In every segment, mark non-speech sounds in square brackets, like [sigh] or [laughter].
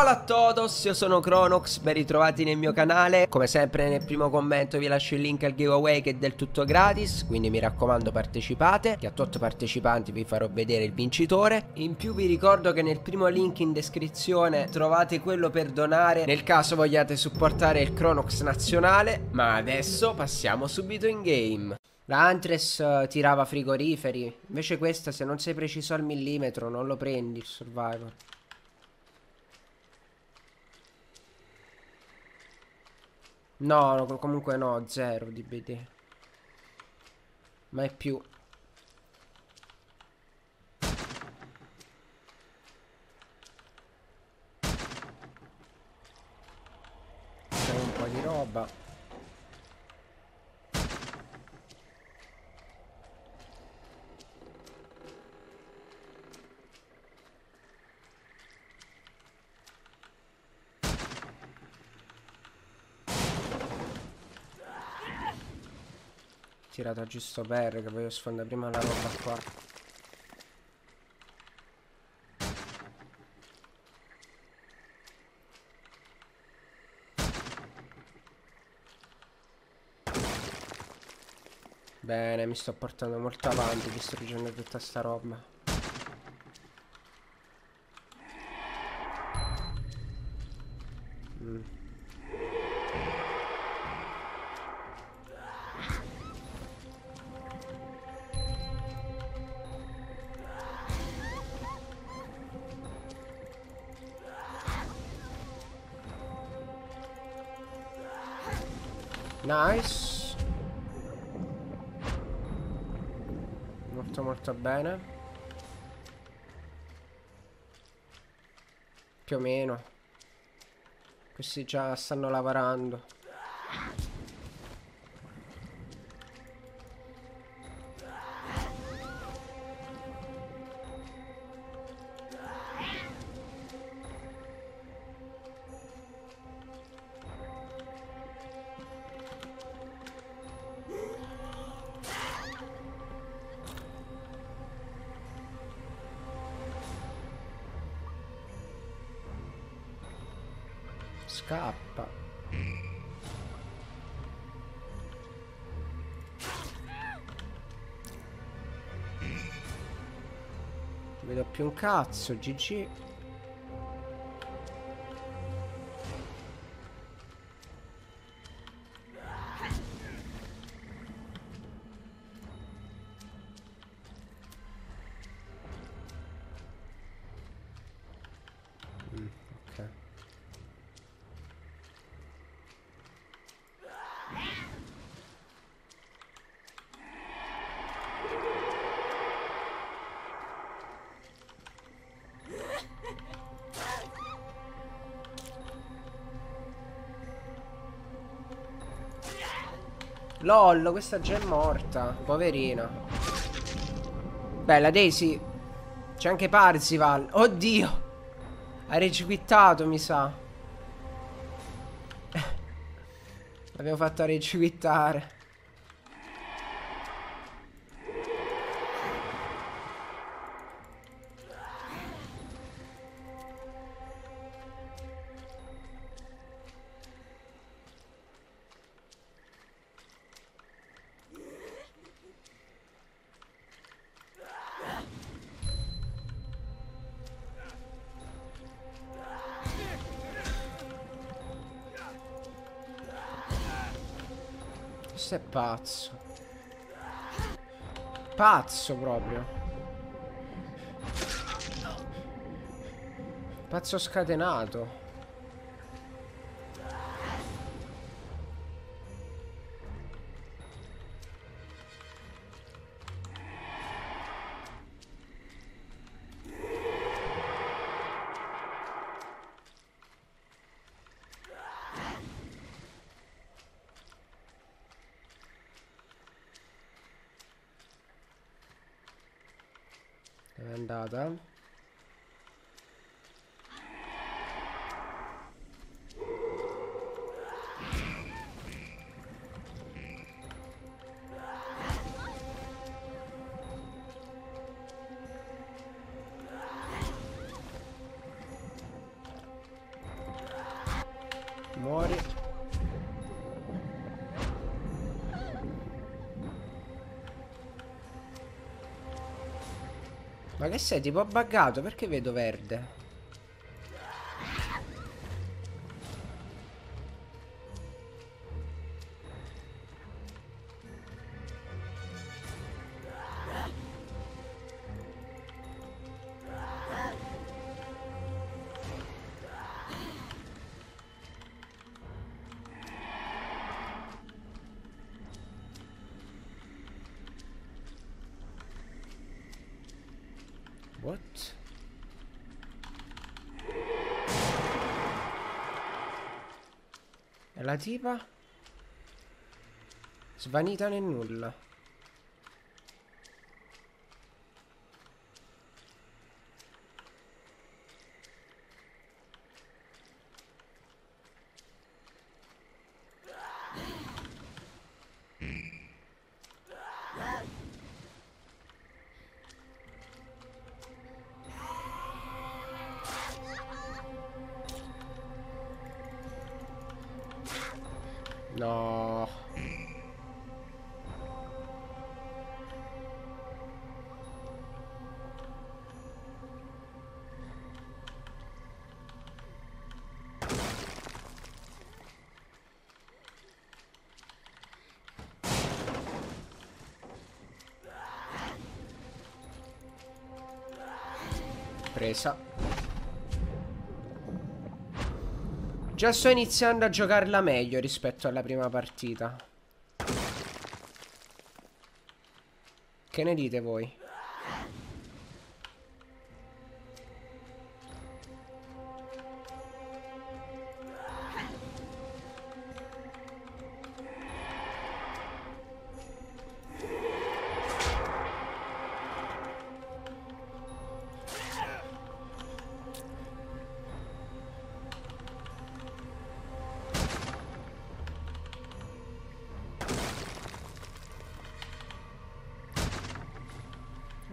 Hola a todos, io sono Cronox, ben ritrovati nel mio canale. Come sempre nel primo commento vi lascio il link al giveaway che è del tutto gratis Quindi mi raccomando partecipate, che a tot partecipanti vi farò vedere il vincitore. In più vi ricordo che nel primo link in descrizione trovate quello per donare Nel caso vogliate supportare il Cronox nazionale Ma adesso passiamo subito in game. La Huntress uh, tirava frigoriferi Invece questa se non sei preciso al millimetro non lo prendi il survivor No, comunque no, zero di BD. Ma è più. C'è un po' di roba. Tirata giusto per che voglio sfondare prima la roba qua. Bene, mi sto portando molto avanti distruggendo tutta sta roba Nice. Molto molto bene. Più o meno. Questi già stanno lavorando Scappa. Vedo più un cazzo, GG. LOL, questa già è morta. Poverina. Bella Daisy. C'è anche Parzival. Oddio. Ha regiquittato, mi sa. [laughs] L'abbiamo fatto regiquittare. Questo è pazzo. Pazzo proprio. Pazzo scatenato. È andata. Ma che sei tipo buggato? Perché vedo verde? E la tipa? Svanita nel nulla. No. Presa. Già sto iniziando a giocarla meglio rispetto alla prima partita. Che ne dite voi?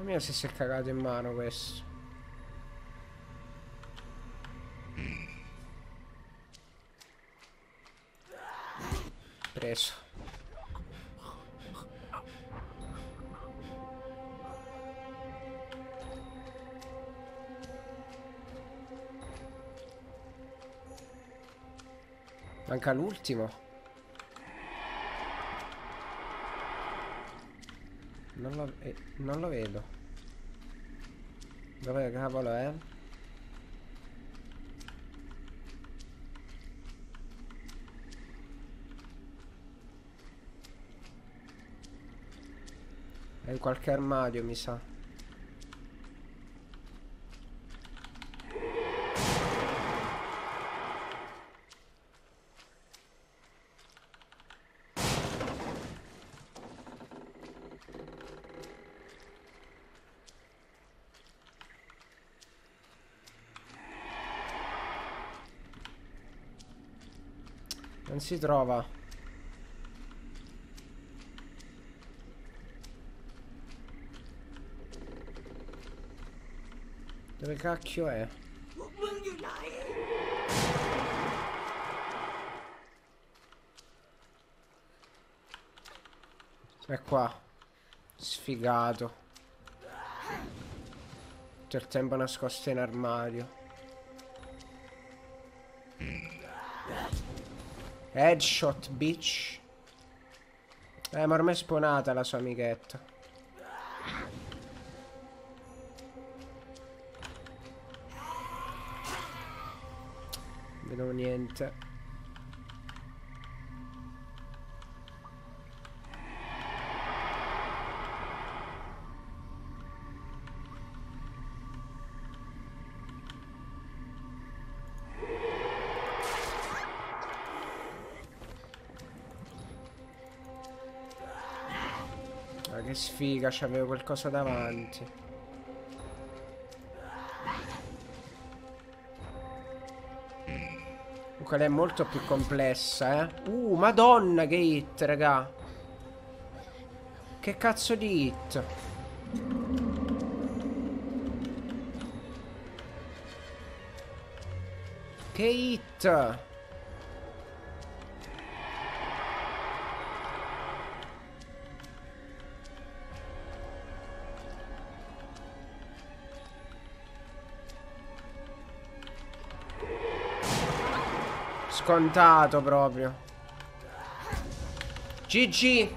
La mia si è cagato in mano questo. Preso. Manca l'ultimo. Non lo, eh, non lo vedo. Dove cavolo è? È in qualche armadio, mi sa. Non si trova. Dove cacchio è? È qua. Sfigato. Tutto il tempo nascosto in armadio. Headshot, bitch. Eh, ma ormai è spawnata la sua amichetta. Vedo niente. Che sfiga, c'avevo qualcosa davanti. Comunque lei è molto più complessa, eh. Uh, madonna che hit, raga. Che cazzo di hit? Che hit? Scontato proprio. GG.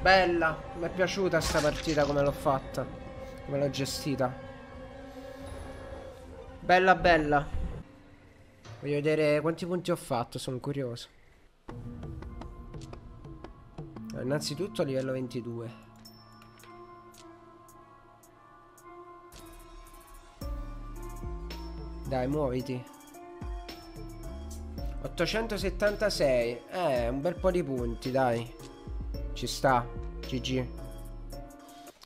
Bella. Mi è piaciuta sta partita come l'ho fatta. Come l'ho gestita. Bella bella. Voglio vedere quanti punti ho fatto, sono curioso. Innanzitutto a livello 22. Dai, muoviti. 876. Eh, un bel po' di punti, dai. Ci sta. GG.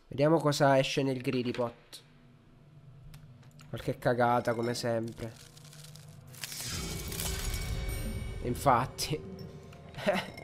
Vediamo cosa esce nel greedy pot. Qualche cagata, come sempre. Infatti. [laughs]